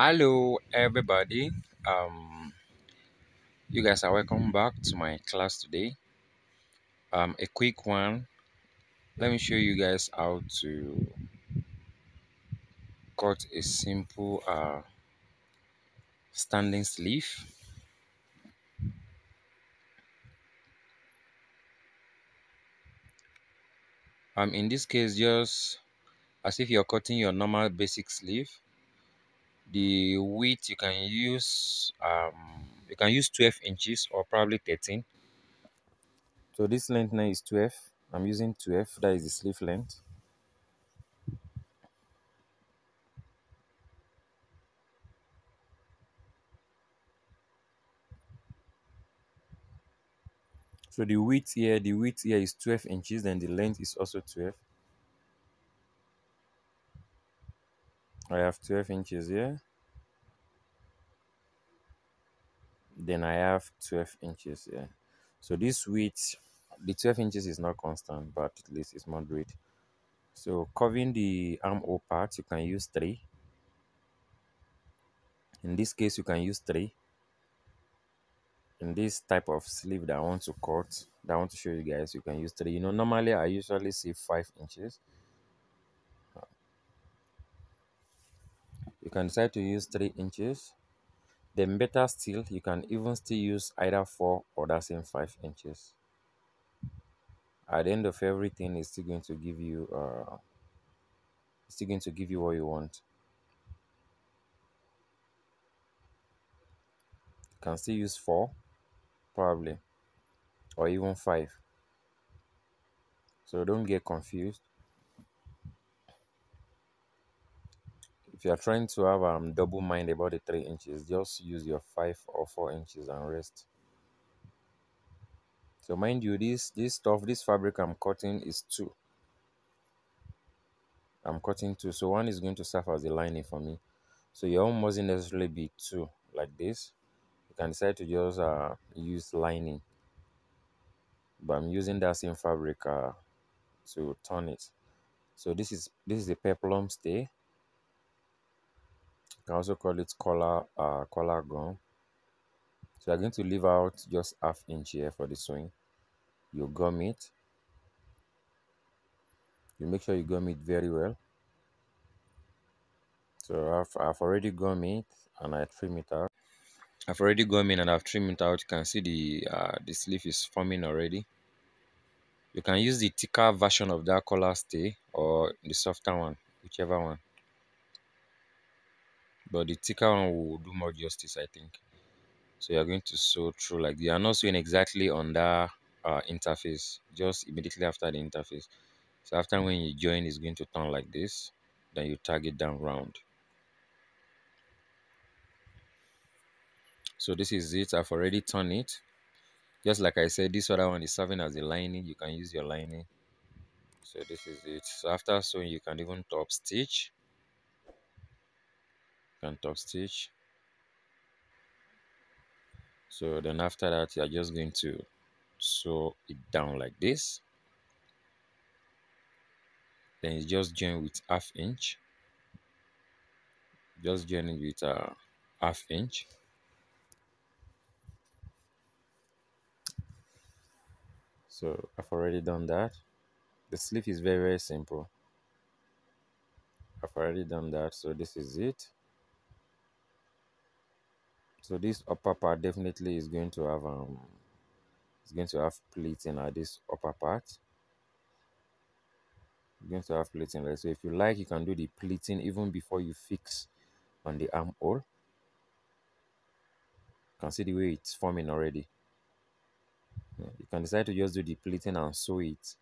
Hello, everybody. Um, you guys are welcome back to my class today. Um, a quick one. Let me show you guys how to cut a simple uh, standing sleeve. Um, in this case, just as if you're cutting your normal basic sleeve. The width you can use um, you can use 12 inches or probably 13 so this length now is 12 i'm using 12 that is the sleeve length. So the width here the width here is 12 inches then the length is also 12 i have 12 inches here. Then i have 12 inches here. So this width the 12 inches is not constant but at least it's moderate. So covering the armhole part you can use three. In this case you can use three. In this type of sleeve that i want to cut that i want to show you guys you can use three. You know normally i usually see five inches you can decide to use three inches. Then better still you can even still use either four or that same five inches. At the end of everything it's still going to give you uh it's still going to give you what you want. You can still use four probably or even five. So don't get confused if you are trying to have um double mind about the three inches just use your five or four inches and rest. So mind you this this stuff this fabric i'm cutting is two. I'm cutting two. So one is going to serve as the lining for me. So your own mustn't necessarily be two like this. You can decide to just uh use lining. But i'm using that same fabric uh to turn it. So this is this is a peplum stay can also call it collar uh collar gum so you're going to leave out just half inch here for the swing you gum it. You make sure you gum it very well. So I've, I've already gum it and I trim it out. I've already gum in and I've trimmed it out. You can see the uh, the sleeve is forming already. You can use the thicker version of that collar stay or the softer one whichever one but the thicker one will do more justice I think. So you're going to sew through like you are not sewing exactly on that uh, interface just immediately after the interface. So after when you join it's going to turn like this then you tag it down round. So this is it. I've already turned it. Just like i said this other one is serving as a lining. You can use your lining. So this is it. So after sewing you can even top stitch can top stitch so then after that you're just going to sew it down like this. Then you just join with half inch. Just join it with a uh, half inch. So i've already done that. The sleeve is very very simple. I've already done that so this is it so this upper part definitely is going to have um it's going to have pleating at this upper part. You're going to have pleating right so if you like you can do the pleating even before you fix on the armhole. You can see the way it's forming already. You can decide to just do the pleating and sew it.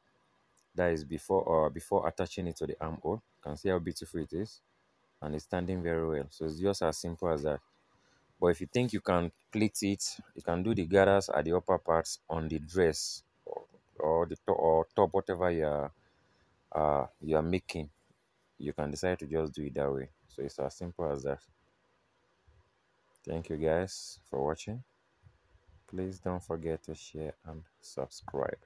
That is before or before attaching it to the armhole. You can see how beautiful it is. And it's standing very well. So it's just as simple as that but if you think you can pleat it you can do the gathers at the upper parts on the dress or, or the top or top whatever you are uh you are making. You can decide to just do it that way. So it's as simple as that. Thank you guys for watching. Please don't forget to share and subscribe